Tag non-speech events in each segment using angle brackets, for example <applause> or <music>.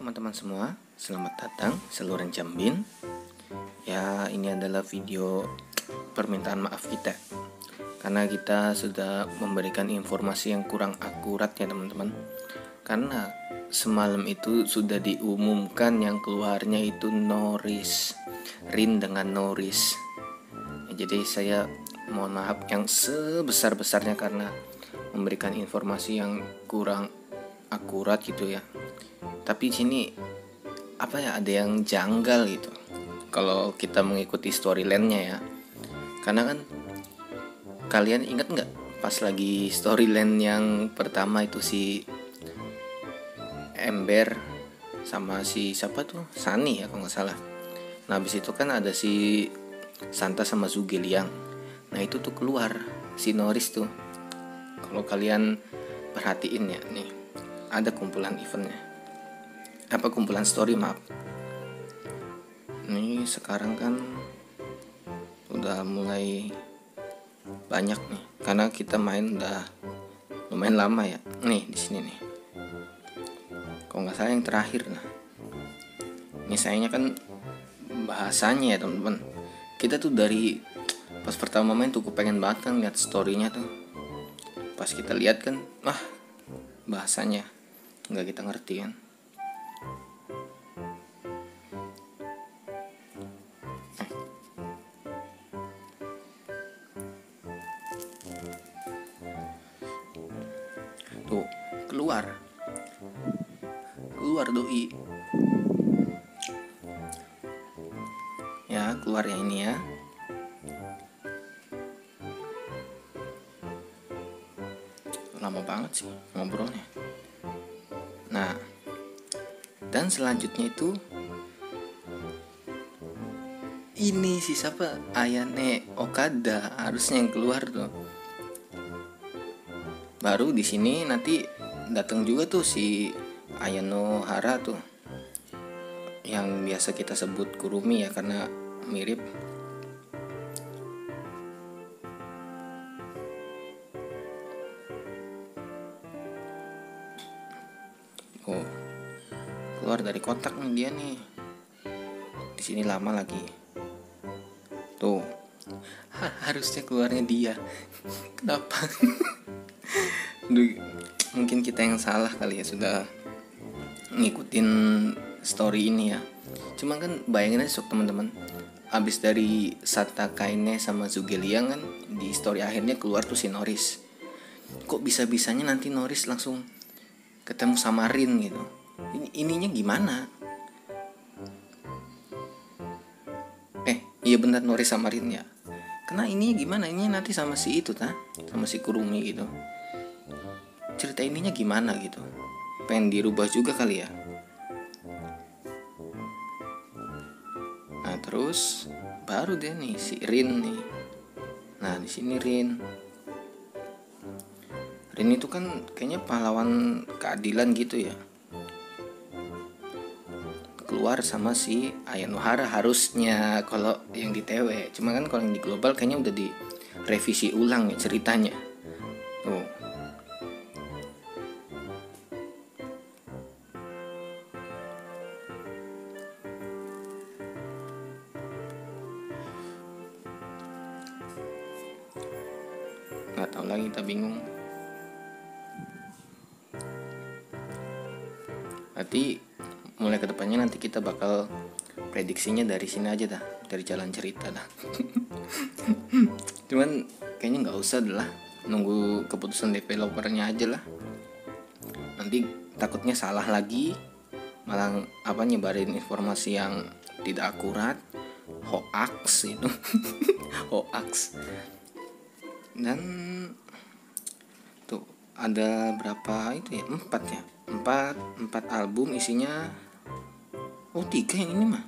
teman-teman semua, selamat datang seluruh Jambin. Ya, ini adalah video permintaan maaf kita karena kita sudah memberikan informasi yang kurang akurat ya teman-teman. Karena semalam itu sudah diumumkan yang keluarnya itu Norris, Rin dengan Norris. Ya, jadi saya mohon maaf yang sebesar-besarnya karena memberikan informasi yang kurang akurat gitu ya tapi sini apa ya ada yang janggal gitu. Kalau kita mengikuti storyline-nya ya. Karena kan kalian ingat nggak pas lagi storyline yang pertama itu si Ember sama si siapa tuh? Sani ya kalau nggak salah. Nah habis itu kan ada si Santa sama Zugeliang nah itu tuh keluar si Norris tuh. Kalau kalian perhatiin ya nih ada kumpulan eventnya apa kumpulan story maaf? Ini sekarang kan udah mulai banyak nih. Karena kita main udah lumayan lama ya. Nih di sini nih. Kalau nggak salah yang terakhir nah. Ini sayangnya kan bahasanya ya teman-teman. Kita tuh dari pas pertama main tuh pengen banget kan lihat storynya tuh. Pas kita lihat kan wah bahasanya. Nggak kita ngerti kan keluar. Keluar doi. Ya keluar ya ini ya. Lama banget sih ngobrolnya. Nah dan selanjutnya itu ini si siapa? Ayane Okada harusnya yang keluar tuh. Baru di sini nanti datang juga tuh si Ayano Hara tuh yang biasa kita sebut Kurumi ya karena mirip. Oh keluar dari kotak nih dia nih. Di sini lama lagi. Tuh. <laughs> Harusnya keluarnya dia. <laughs> Kenapa <laughs> mungkin kita yang salah kali ya sudah ngikutin story ini ya. Cuman kan bayangin aja sok teman-teman. Abis dari Sata Kaine sama Zugeliang kan di story akhirnya keluar tuh si Norris. Kok bisa-bisanya nanti Norris langsung ketemu sama Rin gitu? Ini ininya gimana? Eh iya benar Norris sama Rin ya. Karena ini gimana? Ini nanti sama si itu ta sama si Kurumi gitu cerita ininya gimana gitu? Pengen dirubah juga kali ya? Nah terus baru deh nih si Rin nih. Nah di sini Rin. Rin itu kan kayaknya pahlawan keadilan gitu ya. Keluar sama si Ayanohara harusnya kalau yang di TW cuma kan kalau yang di global kayaknya udah direvisi ulang ya ceritanya bingung. Berarti mulai ke depannya nanti kita bakal prediksinya dari sini aja dah dari jalan cerita dah. Cuman kayaknya nggak usah lah nunggu keputusan developernya aja lah. Nanti takutnya salah lagi malah apa nyebarin informasi yang tidak akurat hoax itu. <laughs> Hoax. Dan ada berapa itu ya? Empat ya? Empat empat album isinya. Oh tiga yang ini mah?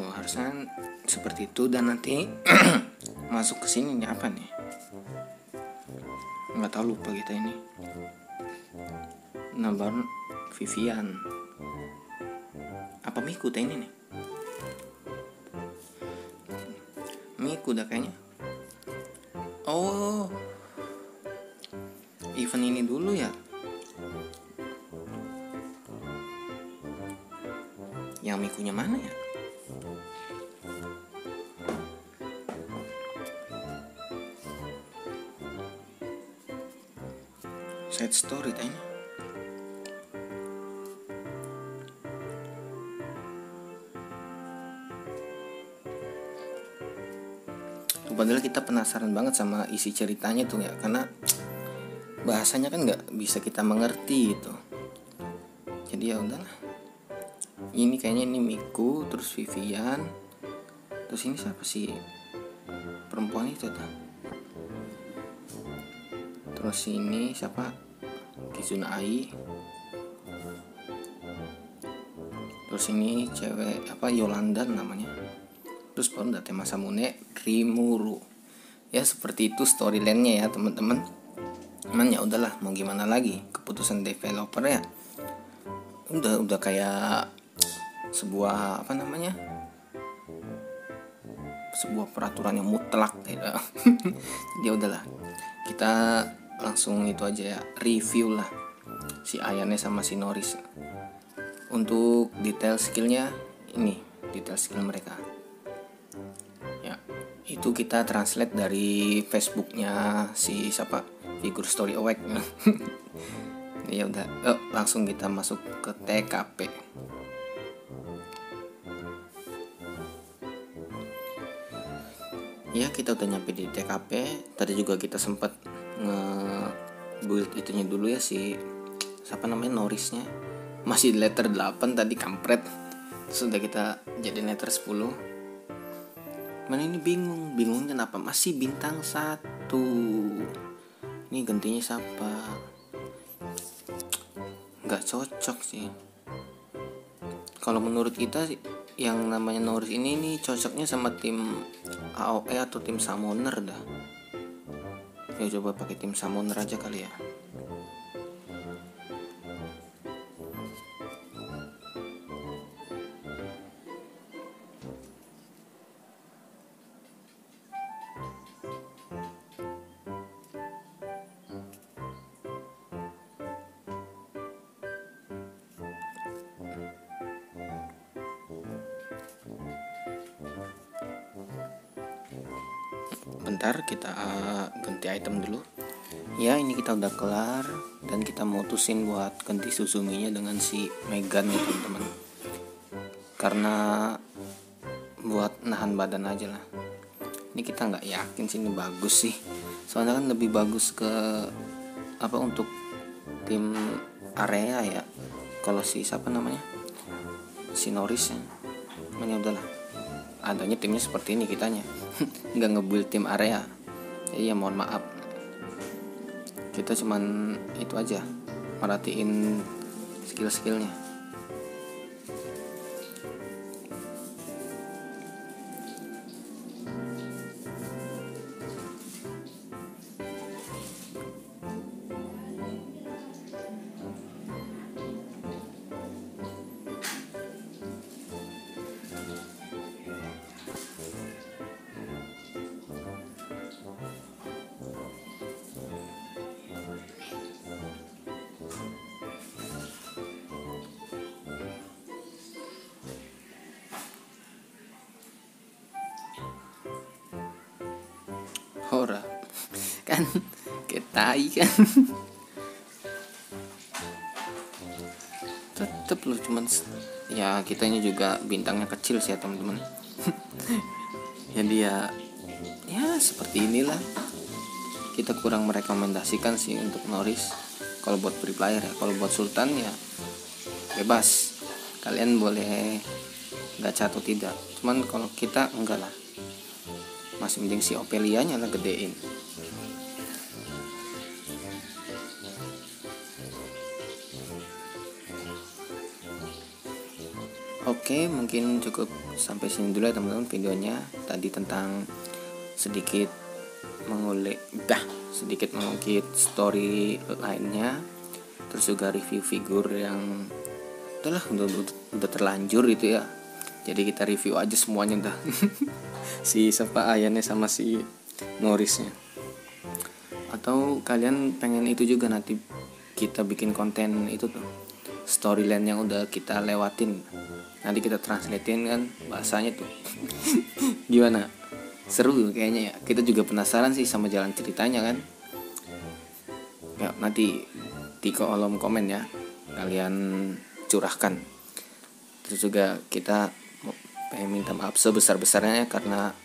Oh harusnya seperti itu. Dan nanti <clears throat> masuk ke sini apa nih? Nggak tahu lupa kita ini. Nomor Vivian. Apa Miku teh ini nih? Miku dah kayaknya. Oh event ini dulu ya. Mikunya mana ya? Side story tanya padahal kita penasaran banget sama isi ceritanya tuh ya karena bahasanya kan nggak bisa kita mengerti gitu. Jadi ya udahlah. Ini kayaknya ini Miku terus Vivian. Terus ini siapa sih? Perempuan itu tuh. Terus ini siapa? Kizuna Ai terus ini cewek apa? Yolanda namanya. Terus baru date Masamune Rimuru. Ya seperti itu storyline-nya ya teman-teman cuman ya udahlah mau gimana lagi? Keputusan developer ya. Udah udah kayak sebuah apa namanya? Sebuah peraturan yang mutlak gitu. <laughs> Ya udahlah. Kita langsung itu aja ya review lah si Ayane sama si Norris. Untuk detail skillnya ini detail skill mereka itu kita translate dari Facebooknya si siapa? Figur story awake. <laughs> Ya udah oh, langsung kita masuk ke TKP ya kita udah nyampe di TKP tadi juga kita sempat nge build itunya dulu ya si siapa namanya Norrisnya. Masih letter 8 tadi kampret. Sudah kita jadi letter 10 mana ini bingung. Bingung kenapa? Masih bintang satu. Ini gantinya siapa? Nggak cocok sih. Kalau menurut kita yang namanya Norris ini nih cocoknya sama tim AOE atau tim Summoner dah. Ya coba pakai tim Summoner aja kali ya bentar kita uh, ganti item dulu. Ya ini kita udah kelar dan kita mutusin buat ganti Suzuminya dengan si Megan ya teman-teman. Karena buat nahan badan aja lah. Ini kita nggak yakin sih ini bagus sih. Soalnya kan lebih bagus ke apa untuk tim area ya. Kalau si siapa namanya? Si Norris ya. Mana udahlah. Adanya timnya seperti ini kitanya <laughs> nggak ngebuild tim area. Jadi ya mohon maaf. Kita cuman itu aja. Merhatiin skill-skillnya kan? <laughs> Ketai kan? Tetep loh cuman ya kitanya juga bintangnya kecil sih ya teman-teman. <laughs> Jadi ya ya seperti inilah. Kita kurang merekomendasikan sih untuk Norris. Kalau buat free player ya kalau buat Sultan ya bebas. Kalian boleh gacha atau tidak. Cuman kalau kita enggak lah. Masih mending si Opelia nya lah gedein Oke, mungkin cukup sampai sini dulu ya teman-teman videonya. Tadi tentang sedikit mengulik, dah sedikit mengungkit story lainnya. Terus juga review figur yang udahlah udah, udah, udah terlanjur itu ya. Jadi kita review aja semuanya dah. <laughs> si siapa ayahnya sama si Norrisnya atau kalian pengen itu juga nanti kita bikin konten itu tuh storyline yang udah kita lewatin nanti kita translatein kan bahasanya tuh. <laughs> Gimana? Seru kayaknya ya. Kita juga penasaran sih sama jalan ceritanya kan. Ya nanti di kolom komen ya. Kalian curahkan. Terus juga kita pengen minta maaf sebesar besarnya karena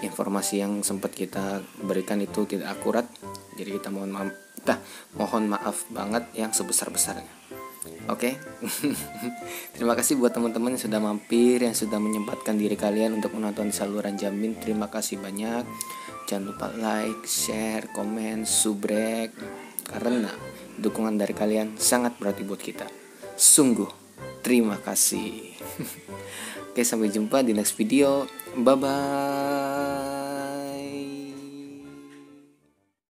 informasi yang sempat kita berikan itu tidak akurat. Jadi kita mohon maaf kita mohon maaf banget yang sebesar besarnya Oke, okay? <laughs> terima kasih buat teman-teman yang sudah mampir, yang sudah menyempatkan diri kalian untuk menonton saluran jamin. Terima kasih banyak. Jangan lupa like, share, komen, subrek, karena dukungan dari kalian sangat berarti buat kita. Sungguh, terima kasih. <laughs> Oke, sampai jumpa di next video. Bye bye.